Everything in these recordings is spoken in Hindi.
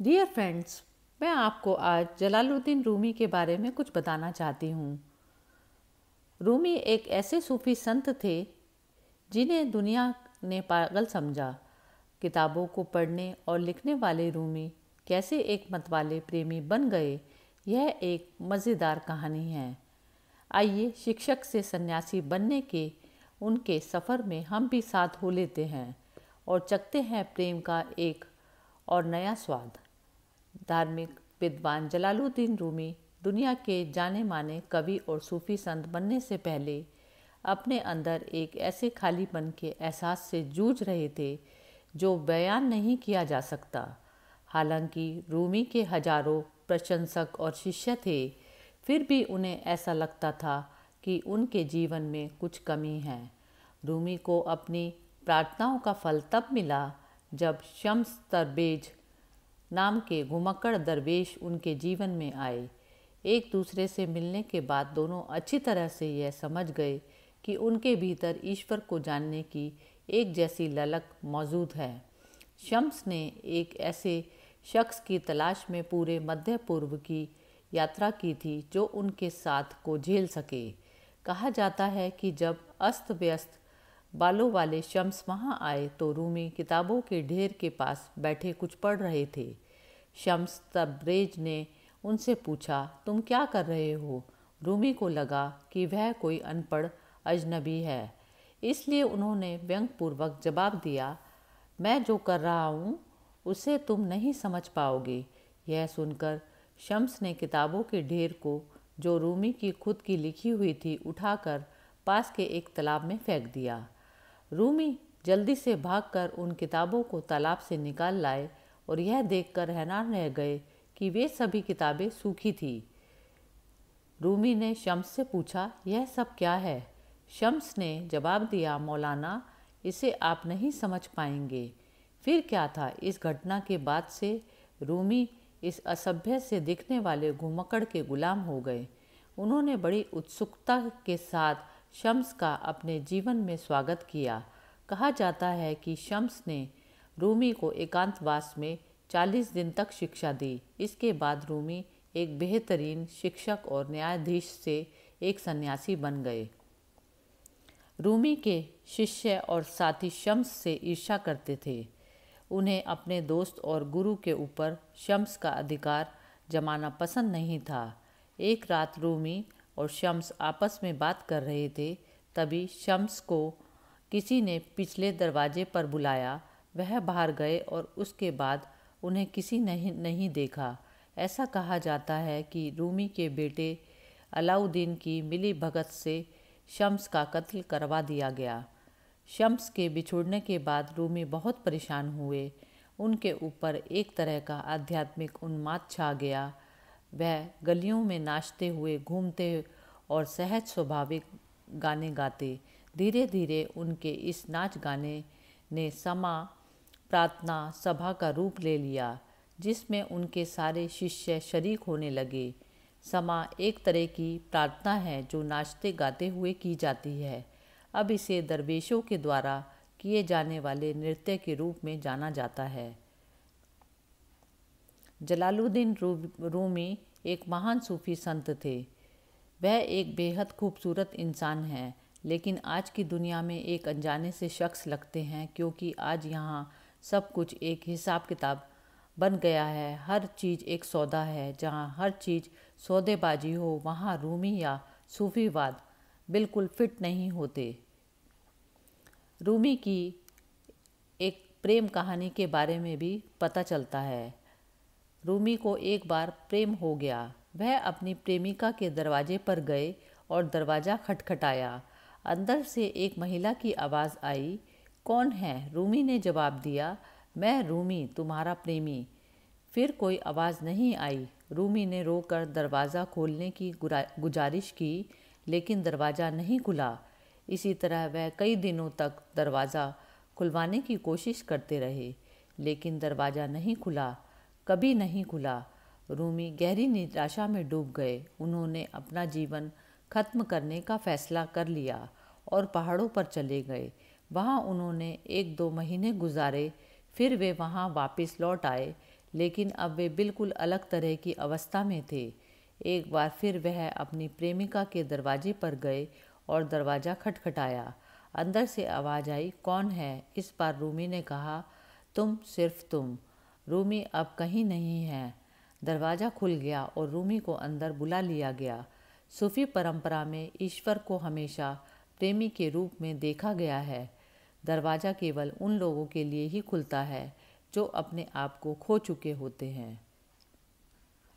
डियर फ्रेंड्स मैं आपको आज जलालुद्दीन रूमी के बारे में कुछ बताना चाहती हूँ। रूमी एक ऐसे सूफी संत थे जिन्हें दुनिया ने पागल समझा। किताबों को पढ़ने और लिखने वाले रूमी कैसे एक मतवाले प्रेमी बन गए, यह एक मज़ेदार कहानी है। आइए शिक्षक से सन्यासी बनने के उनके सफ़र में हम भी साथ हो लेते हैं और चखते हैं प्रेम का एक और नया स्वाद। धार्मिक विद्वान जलालुद्दीन रूमी दुनिया के जाने माने कवि और सूफी संत बनने से पहले अपने अंदर एक ऐसे खालीपन के एहसास से जूझ रहे थे जो बयान नहीं किया जा सकता। हालाँकि रूमी के हज़ारों प्रशंसक और शिष्य थे, फिर भी उन्हें ऐसा लगता था कि उनके जीवन में कुछ कमी है। रूमी को अपनी प्रार्थनाओं का फल तब मिला जब शम्स तरबेज नाम के घुमक्कड़ दरवेश उनके जीवन में आए। एक दूसरे से मिलने के बाद दोनों अच्छी तरह से यह समझ गए कि उनके भीतर ईश्वर को जानने की एक जैसी ललक मौजूद है। शम्स ने एक ऐसे शख्स की तलाश में पूरे मध्य पूर्व की यात्रा की थी जो उनके साथ को झेल सके। कहा जाता है कि जब अस्त व्यस्त बालों वाले शम्स वहाँ आए तो रूमी किताबों के ढेर के पास बैठे कुछ पढ़ रहे थे। शम्स तब्रेज ने उनसे पूछा, तुम क्या कर रहे हो? रूमी को लगा कि वह कोई अनपढ़ अजनबी है। इसलिए उन्होंने व्यंगपूर्वक जवाब दिया, मैं जो कर रहा हूँ, उसे तुम नहीं समझ पाओगे। यह सुनकर शम्स ने किताबों के ढेर को, जो रूमी की खुद की लिखी हुई थी, उठाकर पास के एक तालाब में फेंक दिया। रूमी जल्दी से भागकर उन किताबों को तालाब से निकाल लाए और यह देखकर हैरान रह गए कि वे सभी किताबें सूखी थी। रूमी ने शम्स से पूछा, यह सब क्या है? शम्स ने जवाब दिया, मौलाना, इसे आप नहीं समझ पाएँगे। फिर क्या था, इस घटना के बाद से रूमी इस असभ्य से दिखने वाले घुमकड़ के गुलाम हो गए। उन्होंने बड़ी उत्सुकता के साथ शम्स का अपने जीवन में स्वागत किया। कहा जाता है कि शम्स ने रूमी को एकांतवास में 40 दिन तक शिक्षा दी। इसके बाद रूमी एक बेहतरीन शिक्षक और न्यायाधीश से एक सन्यासी बन गए। रूमी के शिष्य और साथी शम्स से ईर्षा करते थे। उन्हें अपने दोस्त और गुरु के ऊपर शम्स का अधिकार जमाना पसंद नहीं था। एक रात रूमी और शम्स आपस में बात कर रहे थे, तभी शम्स को किसी ने पिछले दरवाजे पर बुलाया। वह बाहर गए और उसके बाद उन्हें किसी नहीं नहीं देखा। ऐसा कहा जाता है कि रूमी के बेटे अलाउद्दीन की मिली भगत से शम्स का कत्ल करवा दिया गया। शम्स के बिछुड़ने के बाद रूमी बहुत परेशान हुए। उनके ऊपर एक तरह का आध्यात्मिक उन्माद छा गया। वह गलियों में नाचते हुए घूमते और सहज स्वाभाविक गाने गाते। धीरे धीरे उनके इस नाच गाने ने समा प्रार्थना सभा का रूप ले लिया, जिसमें उनके सारे शिष्य शरीक होने लगे। समा एक तरह की प्रार्थना है जो नाचते गाते हुए की जाती है। अब इसे दरवेशों के द्वारा किए जाने वाले नृत्य के रूप में जाना जाता है। जलालुद्दीन रूमी एक महान सूफी संत थे। वह एक बेहद खूबसूरत इंसान है, लेकिन आज की दुनिया में एक अनजाने से शख्स लगते हैं, क्योंकि आज यहाँ सब कुछ एक हिसाब किताब बन गया है। हर चीज़ एक सौदा है, जहाँ हर चीज़ सौदेबाजी हो, वहाँ रूमी या सूफीवाद बिल्कुल फिट नहीं होते। रूमी की एक प्रेम कहानी के बारे में भी पता चलता है। रूमी को एक बार प्रेम हो गया। वह अपनी प्रेमिका के दरवाजे पर गए और दरवाज़ा खटखटाया। अंदर से एक महिला की आवाज़ आई, कौन है? रूमी ने जवाब दिया, मैं रूमी, तुम्हारा प्रेमी। फिर कोई आवाज़ नहीं आई। रूमी ने रोकर दरवाज़ा खोलने की गुजारिश की, लेकिन दरवाज़ा नहीं खुला। इसी तरह वह कई दिनों तक दरवाज़ा खुलवाने की कोशिश करते रहे, लेकिन दरवाज़ा नहीं खुला। कभी नहीं खुला। रूमी गहरी निराशा में डूब गए। उन्होंने अपना जीवन खत्म करने का फैसला कर लिया और पहाड़ों पर चले गए। वहाँ उन्होंने एक दो महीने गुजारे, फिर वे वहाँ वापस लौट आए। लेकिन अब वे बिल्कुल अलग तरह की अवस्था में थे। एक बार फिर वह अपनी प्रेमिका के दरवाजे पर गए और दरवाज़ा खटखटाया। अंदर से आवाज़ आई, कौन है? इस बार रूमी ने कहा, तुम, सिर्फ़ तुम। रूमी अब कहीं नहीं है। दरवाज़ा खुल गया और रूमी को अंदर बुला लिया गया। सूफी परंपरा में ईश्वर को हमेशा प्रेमी के रूप में देखा गया है। दरवाज़ा केवल उन लोगों के लिए ही खुलता है जो अपने आप को खो चुके होते हैं।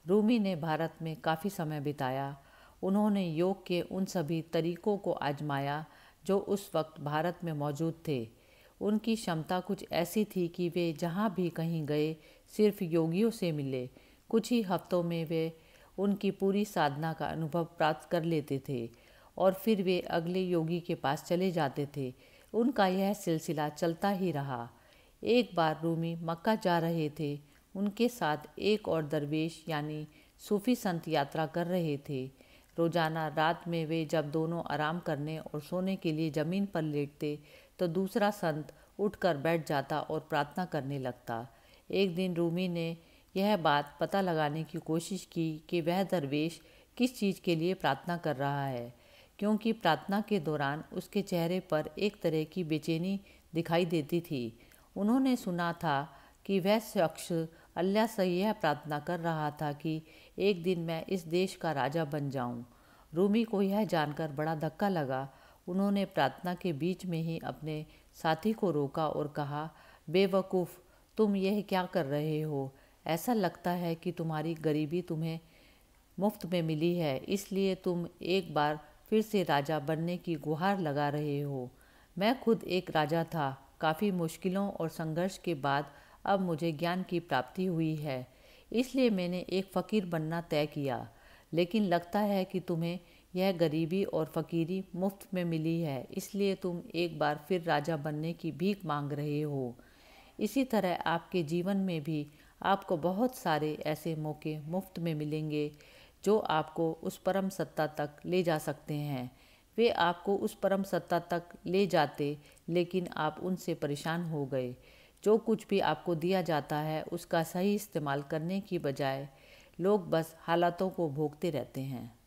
रूमी ने भारत में काफ़ी समय बिताया। उन्होंने योग के उन सभी तरीकों को आजमाया जो उस वक्त भारत में मौजूद थे। उनकी क्षमता कुछ ऐसी थी कि वे जहाँ भी कहीं गए, सिर्फ़ योगियों से मिले। कुछ ही हफ्तों में वे उनकी पूरी साधना का अनुभव प्राप्त कर लेते थे और फिर वे अगले योगी के पास चले जाते थे। उनका यह सिलसिला चलता ही रहा। एक बार रूमी मक्का जा रहे थे। उनके साथ एक और दरवेश यानी सूफी संत यात्रा कर रहे थे। रोज़ाना रात में वे जब दोनों आराम करने और सोने के लिए ज़मीन पर लेटते तो दूसरा संत उठकर बैठ जाता और प्रार्थना करने लगता एक दिन रूमी ने यह बात पता लगाने की कोशिश की कि वह दरवेश किस चीज़ के लिए प्रार्थना कर रहा है, क्योंकि प्रार्थना के दौरान उसके चेहरे पर एक तरह की बेचैनी दिखाई देती थी उन्होंने सुना था कि वह शख्स अल्लाह से यह प्रार्थना कर रहा था कि एक दिन मैं इस देश का राजा बन जाऊँ। रूमी को यह जानकर बड़ा धक्का लगा उन्होंने प्रार्थना के बीच में ही अपने साथी को रोका और कहा, बेवकूफ़, तुम यह क्या कर रहे हो? ऐसा लगता है कि तुम्हारी गरीबी तुम्हें मुफ़्त में मिली है, इसलिए तुम एक बार फिर से राजा बनने की गुहार लगा रहे हो। मैं खुद एक राजा था। काफ़ी मुश्किलों और संघर्ष के बाद अब मुझे ज्ञान की प्राप्ति हुई है। इसलिए मैंने एक फ़कीर बनना तय किया। लेकिन लगता है कि तुम्हें यह गरीबी और फ़कीरी मुफ़्त में मिली है, इसलिए तुम एक बार फिर राजा बनने की भीख मांग रहे हो। इसी तरह आपके जीवन में भी आपको बहुत सारे ऐसे मौके मुफ़्त में मिलेंगे, जो आपको उस परम सत्ता तक ले जा सकते हैं। वे आपको उस परम सत्ता तक ले जाते, लेकिन आप उनसे परेशान हो गए। जो कुछ भी आपको दिया जाता है, उसका सही इस्तेमाल करने की बजाय लोग बस हालातों को भोगते रहते हैं।